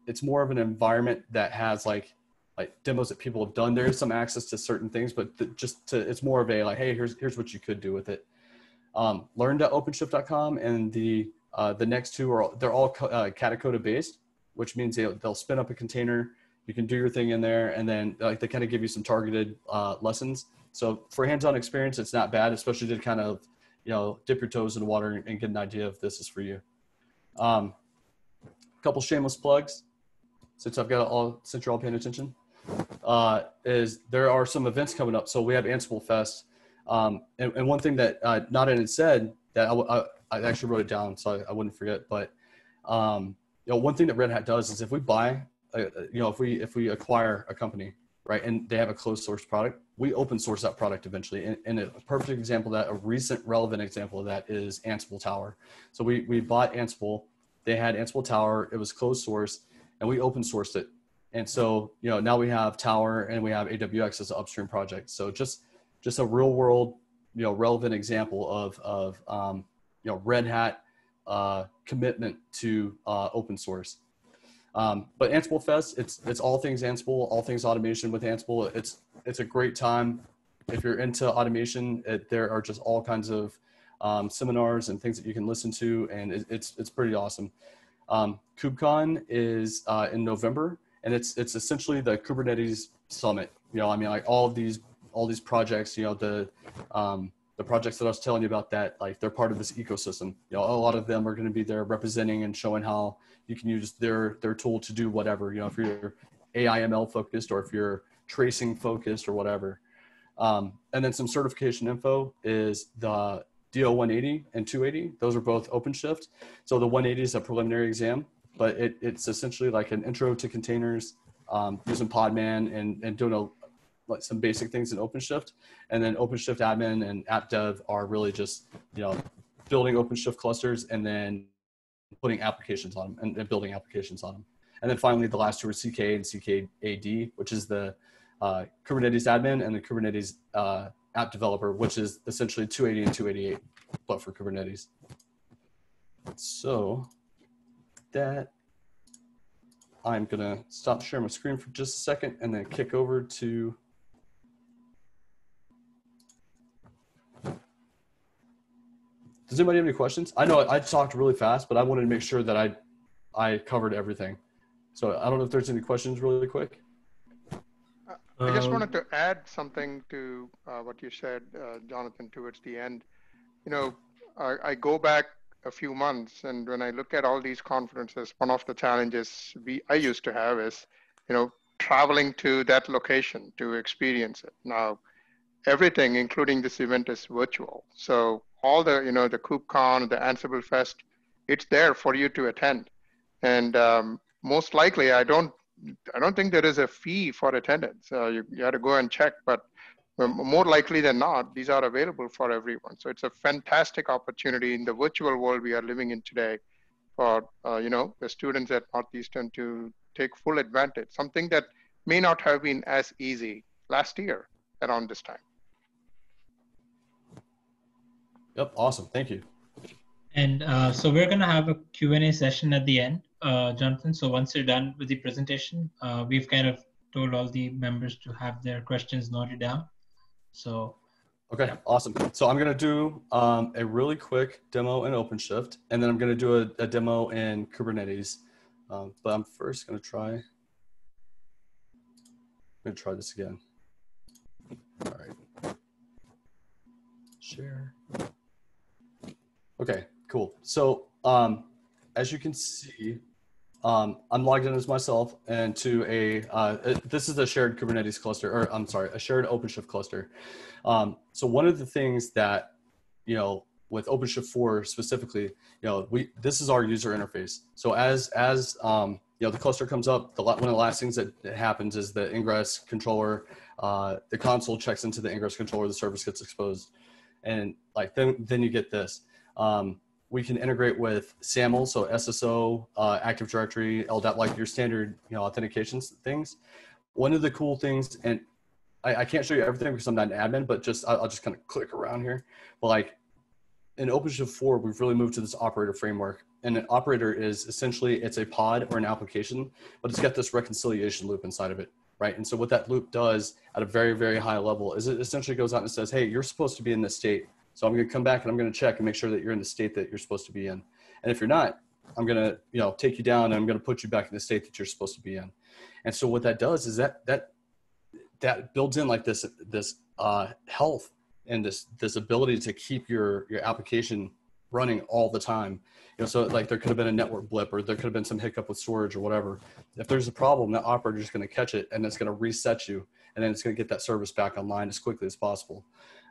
it's more of an environment that has like like demos that people have done. There is some access to certain things, but the, just to it's more of a like, hey, here's here's what you could do with it. Um, learn.openshift.com and the uh, the next two are they're all uh, Katacoda based, which means they, they'll spin up a container. You can do your thing in there, and then like they kind of give you some targeted uh, lessons. So for hands-on experience, it's not bad, especially to kind of you know dip your toes in the water and get an idea if this is for you. Um, couple shameless plugs since I've got all since you're all paying attention, uh, is there are some events coming up. So we have Ansible Fest, um, and, and, one thing that uh, Nadhan had said that I, I, I, actually wrote it down so I, I wouldn't forget. But um, you know, one thing that Red Hat does is if we buy, uh, you know, if we if we acquire a company, right, and they have a closed source product, we open source that product eventually. And, and, a perfect example that, a recent relevant example of that is Ansible Tower. So we we bought Ansible. They had Ansible Tower. It was closed source and we open sourced it. And so, you know, now we have Tower and we have AWX as an upstream project. So just just a real world, you know, relevant example of of um, you know Red Hat uh, commitment to uh, open source. Um, but Ansible Fest, it's it's all things Ansible, all things automation with Ansible. It's it's a great time if you're into automation. It, there are just all kinds of um, seminars and things that you can listen to, and it, it's it's pretty awesome. Um, KubeCon is uh, in November, and it's it's essentially the Kubernetes summit. You know, I mean, like all of these all these projects. You know, the um, the projects that I was telling you about that, like they're part of this ecosystem. You know, a lot of them are going to be there representing and showing how you can use their their tool to do whatever. You know, if you're AIML focused or if you're tracing focused or whatever. Um, and then some certification info is the DO 180 and 280. Those are both OpenShift. So the 180 is a preliminary exam, but it, it's essentially like an intro to containers um, using Podman and, and doing a, like some basic things in OpenShift. And then OpenShift admin and app dev are really just, you know, building OpenShift clusters and then putting applications on them and, and building applications on them. And then finally, the last two are CK and CKAD, which is the uh, Kubernetes admin and the Kubernetes uh, app developer, which is essentially 280 and 288, but for Kubernetes. So that I'm gonna stop sharing my screen for just a second and then kick over to Does anybody have any questions? I know I talked really fast, but I wanted to make sure that I I covered everything. So I don't know if there's any questions really quick. I just um, wanted to add something to uh, what you said, uh, Jonathan, towards the end. You know, I, I, go back a few months, and when I look at all these conferences, one of the challenges we I used to have is, you know, traveling to that location to experience it. Now, everything, including this event, is virtual. So all the, you know, the KubeCon, the Ansible Fest, it's there for you to attend. And um, most likely, I don't I don't think there is a fee for attendance. Uh, you, you have to go and check, but more likely than not, these are available for everyone. So it's a fantastic opportunity in the virtual world we are living in today for uh, you know the students at Northeastern to take full advantage. Something that may not have been as easy last year around this time. Yep, awesome. Thank you. And uh, so we're going to have a Q&A session at the end uh, Jonathan. So once you're done with the presentation, uh, we've kind of told all the members to have their questions noted down. So. Okay, awesome. So I'm gonna do um, a really quick demo in OpenShift, and then I'm gonna do a, a demo in Kubernetes Um, but I'm first going to try. I'm to try this again. All right. Share. Okay, cool. So um, as you can see, um, I'm logged in as myself and to a, uh, this is a shared Kubernetes cluster, or I'm sorry, a shared OpenShift cluster. Um, so one of the things that, you know, with OpenShift 4 specifically, you know, we, this is our user interface. So as, as, um, you know, the cluster comes up, the, one of the last things that happens is the ingress controller, uh, the console checks into the ingress controller, the service gets exposed. And like, then, then you get this. Um, we can integrate with SAML, so SSO, uh, Active Directory, LDAP, like your standard, you know, authentication things. One of the cool things, and I, I, can't show you everything because I'm not an admin, but just I'll, I'll just kind of click around here. But like in OpenShift 4, we've really moved to this operator framework. And an operator is essentially it's a pod or an application, but it's got this reconciliation loop inside of it, right? And so what that loop does at a very, very high level is it essentially goes out and says, hey, you're supposed to be in this state so I'm going to come back and I'm going to check and make sure that you're in the state that you're supposed to be in. And if you're not, I'm going to, you know, take you down and I'm going to put you back in the state that you're supposed to be in. And so what that does is that that that builds in like this this uh, health and this this ability to keep your your application running all the time. You know, so like there could have been a network blip or there could have been some hiccup with storage or whatever. If there's a problem, that operator is going to catch it and it's going to reset you, and then it's going to get that service back online as quickly as possible.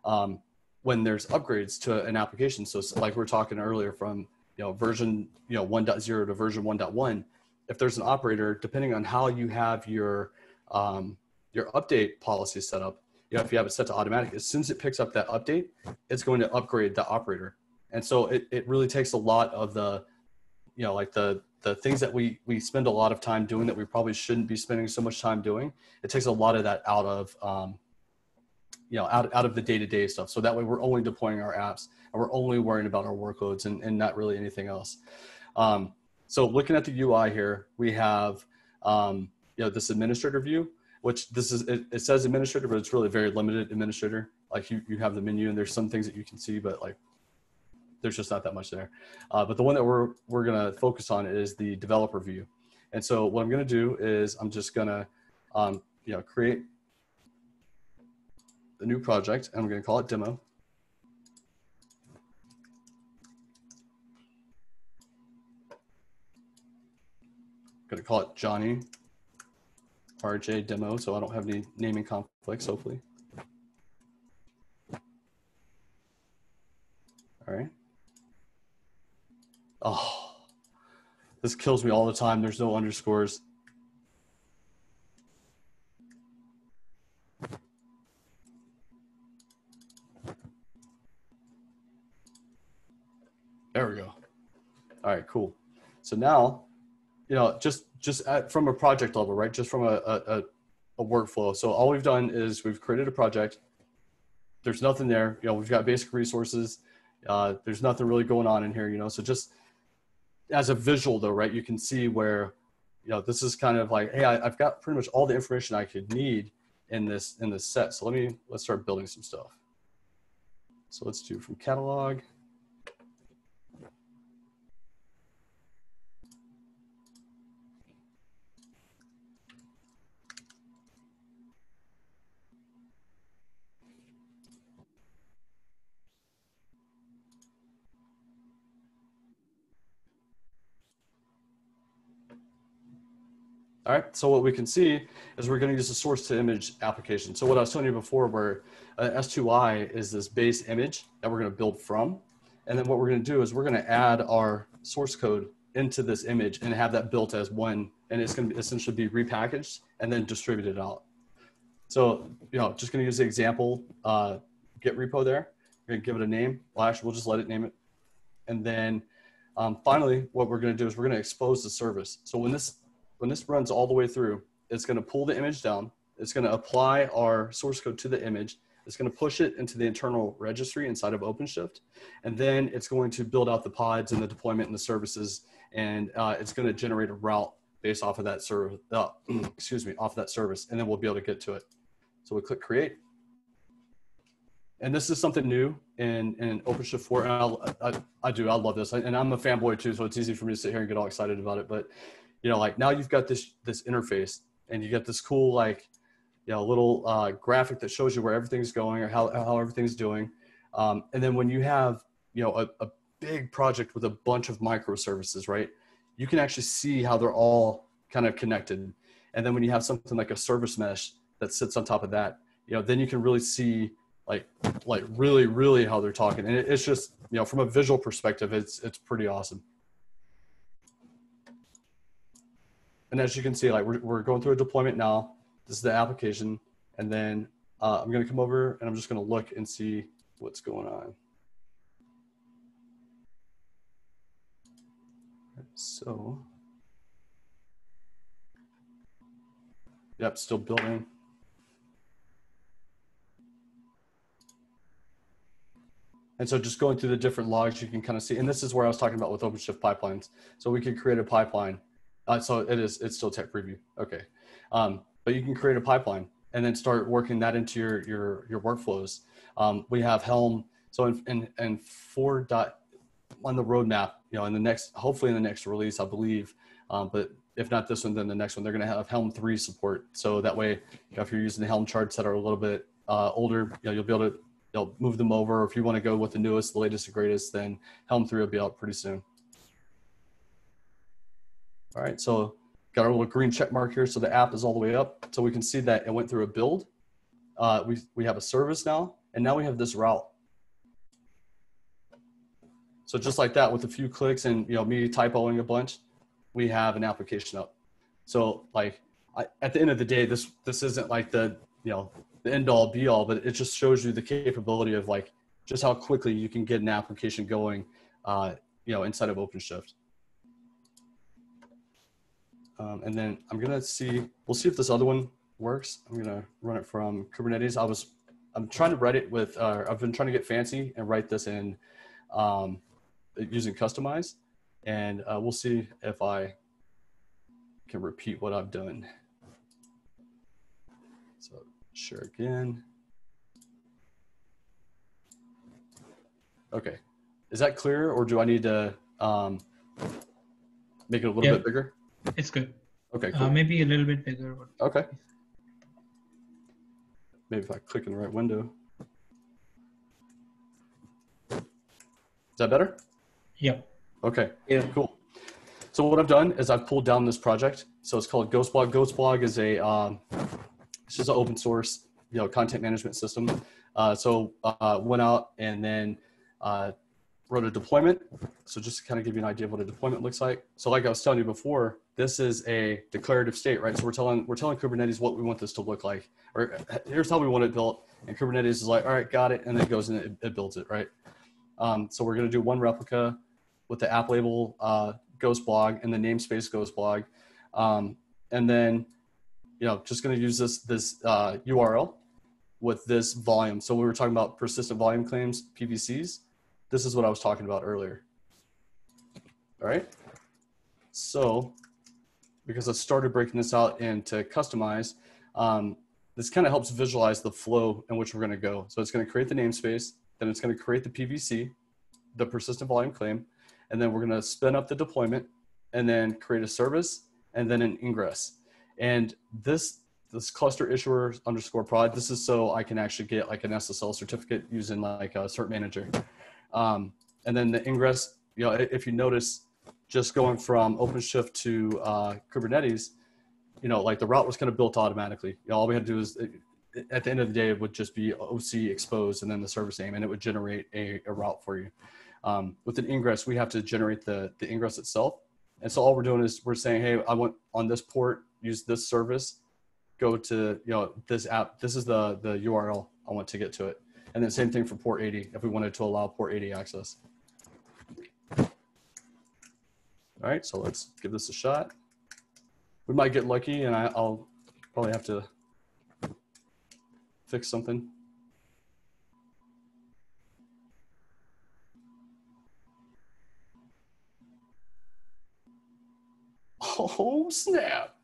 Um, when there's upgrades to an application. So like we are talking earlier from, you know, version, you know, 1.0 to version 1.1, if there's an operator, depending on how you have your, um, your update policy set up, you know, if you have it set to automatic, as soon as it picks up that update, it's going to upgrade the operator. And so it, it really takes a lot of the, you know, like the, the things that we, we spend a lot of time doing that we probably shouldn't be spending so much time doing. It takes a lot of that out of, um, you know out, out of the day-to-day stuff. So that way we're only deploying our apps and we're only worrying about our workloads and, and not really anything else. Um, so looking at the ui here we have um, you know this administrator view which this is it, it, says administrator but it's really very limited administrator. Like you, you have the menu and there's some things that you can see but like there's just not that much there. Uh, but the one that we're we're going to focus on is the developer view. And so what i'm going to do is i'm just going to um, you know create a new project and we're going to call it demo. I'm going to call it Johnny RJ demo so I don't have any naming conflicts, hopefully. All right. Oh, this kills me all the time. There's no underscores. There we go. All right, cool. So now, you know, just just at, from a project level, right? Just from a, a, a workflow. So all we've done is we've created a project. There's nothing there. You know, we've got basic resources. Uh, there's nothing really going on in here. You know, so just as a visual though, right? You can see where, you know, this is kind of like, hey, I, I've got pretty much all the information I could need in this in this set. So let me let's start building some stuff. So let's do from catalog. All right, so what we can see is we're going to use a source to image application. So what I was telling you before where uh, S2I is this base image that we're going to build from. And then what we're going to do is we're going to add our source code into this image and have that built as one. And it's going to essentially be repackaged and then distributed out. So, you know, just going to use the example uh, Git repo there. We're to give it a name. Well, actually, we'll just let it name it. And then um, finally, what we're going to do is we're going to expose the service. So when this when this runs all the way through, it's going to pull the image down. It's going to apply our source code to the image. It's going to push it into the internal registry inside of OpenShift. And then it's going to build out the pods and the deployment and the services. And uh, it's going to generate a route based off of that service, uh, excuse me, off of that service. And then we'll be able to get to it. So we click create. And this is something new in, in OpenShift 4. And I, I, I do, I love this. And I'm a fanboy too, so it's easy for me to sit here and get all excited about it. But you know, like now you've got this this interface and you get this cool like you know little uh, graphic that shows you where everything's going or how how everything's doing. Um, and then when you have you know a, a big project with a bunch of microservices, right? You can actually see how they're all kind of connected. And then when you have something like a service mesh that sits on top of that, you know, then you can really see like like really really how they're talking. And it, it's just you know from a visual perspective, it's it's pretty awesome. And as you can see, like we're, we're going through a deployment now. This is the application. And then uh, I'm going to come over and I'm just going to look and see what's going on. So, yep, still building. And so just going through the different logs, you can kind of see, and this is where I was talking about with OpenShift pipelines. So we could create a pipeline. Uh, so it is, it's still tech preview. Okay. Um, but you can create a pipeline and then start working that into your, your, your workflows. Um, we have Helm. So in, in, in four dot on the roadmap, you know, in the next, hopefully in the next release, I believe. Um, but if not this one, then the next one, they're going to have Helm 3 support. So that way, you know, if you're using the Helm charts that are a little bit uh, older, you know, you'll be able to you'll move them over. If you want to go with the newest, the latest, and greatest, then Helm 3 will be out pretty soon. All right, so got our little green check mark here. So the app is all the way up. So we can see that it went through a build. Uh, we, we have a service now, and now we have this route. So just like that, with a few clicks and you know me typoing a bunch, we have an application up. So like I, at the end of the day, this this isn't like the you know the end all be all, but it just shows you the capability of like just how quickly you can get an application going, uh, you know, inside of OpenShift. Um, and then I'm gonna see, we'll see if this other one works. I'm gonna run it from Kubernetes. I was, I'm trying to write it with, uh, I've been trying to get fancy and write this in um, using Kustomize. and uh, we'll see if I can repeat what I've done. So share again. Okay, is that clear, or do I need to um, make it a little Yeah. bit bigger? It's good. Okay, cool. Uh, maybe a little bit bigger. But Okay. Maybe if I click in the right window. Is that better? Yep. Okay, Yeah. cool. So what I've done is I've pulled down this project. So it's called Ghostblog. Ghostblog is a um, it's just an open source you know content management system. Uh, so uh, went out and then uh, wrote a deployment. So just to kind of give you an idea of what a deployment looks like. So like I was telling you before, this is a declarative state, right? So we're telling we're telling Kubernetes what we want this to look like, or here's how we want it built, and Kubernetes is like, all right, got it, and then it goes and it, it builds it, right? Um, so we're going to do one replica with the app label uh, Ghost blog and the namespace Ghost blog, um, and then you know just going to use this this uh, URL with this volume. So we were talking about persistent volume claims (PVCs). This is what I was talking about earlier. All right. So because I started breaking this out into Kustomize, um, this kind of helps visualize the flow in which we're going to go. So it's going to create the namespace, then it's going to create the PVC, the persistent volume claim, and then we're going to spin up the deployment and then create a service and then an ingress. And this this cluster issuer underscore prod, this is so I can actually get like an SSL certificate using like a cert manager. Um, and then the ingress, you know, if you notice, just going from OpenShift to uh, Kubernetes, you know, like the route was kind of built automatically. You know, all we had to do is, at the end of the day, it would just be OC exposed and then the service name, and it would generate a, a route for you. Um, with an ingress, we have to generate the, the ingress itself. And so all we're doing is we're saying, hey, I want on this port, use this service, go to, you know, this app, this is the, the URL I want to get to it. And then same thing for port 80, if we wanted to allow port 80 access. All right, so let's give this a shot. We might get lucky and I, I'll probably have to fix something. Oh, snap.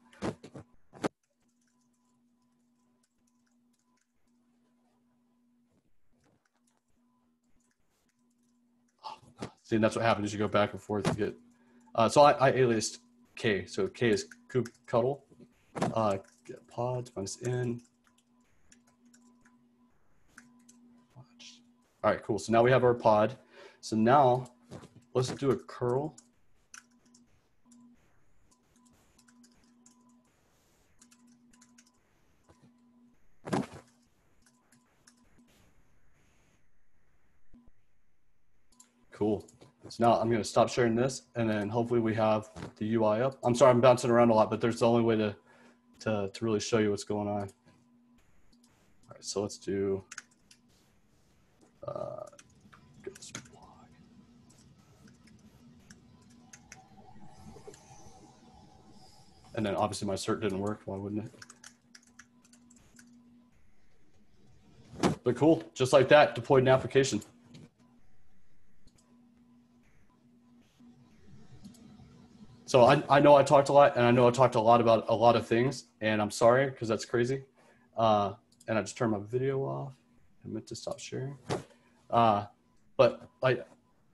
See, and that's what happens. You go back and forth. You get. Uh, so I, I aliased K. So K is kubectl. Uh, get pod minus n. All right, cool. So now we have our pod. So now let's do a curl. Cool. So now I'm going to stop sharing this and then hopefully we have the UI up. I'm sorry, I'm bouncing around a lot, but there's the only way to, to, to really show you what's going on. All right, so let's do, uh, and then obviously my cert didn't work. Why wouldn't it? But cool, just like that, deployed an application. So I, I know I talked a lot and I know I talked a lot about a lot of things and I'm sorry because that's crazy. Uh, and I just turned my video off. I meant to stop sharing. Uh, but like,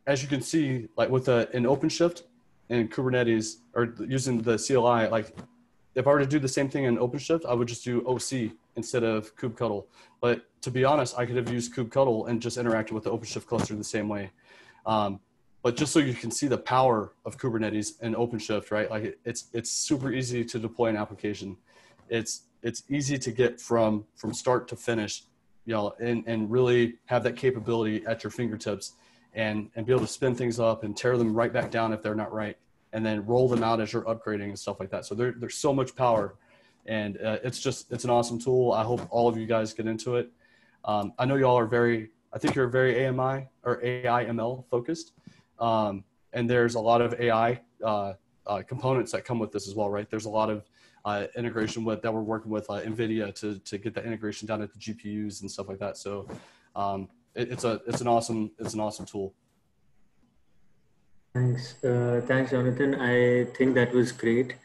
as you can see, like with a, an OpenShift and Kubernetes or using the CLI, like if I were to do the same thing in OpenShift, I would just do OC instead of kubectl. But to be honest, I could have used kubectl and just interacted with the OpenShift cluster the same way. Um, but just so you can see the power of Kubernetes and OpenShift, right? Like it's it's super easy to deploy an application. It's it's easy to get from from start to finish, you know, and and really have that capability at your fingertips, and and be able to spin things up and tear them right back down if they're not right, and then roll them out as you're upgrading and stuff like that. So there, there's so much power, and uh, it's just it's an awesome tool. I hope all of you guys get into it. Um, I know y'all are very I think you're very AMI or AI ML focused. Um, and there's a lot of AI uh, uh, components that come with this as well, right? There's a lot of uh, integration with that we're working with uh, NVIDIA to, to get that integration down at the GPUs and stuff like that. So um, it, it's a it's an awesome it's an awesome tool. Thanks, uh, thanks, Jonathan. I think that was great.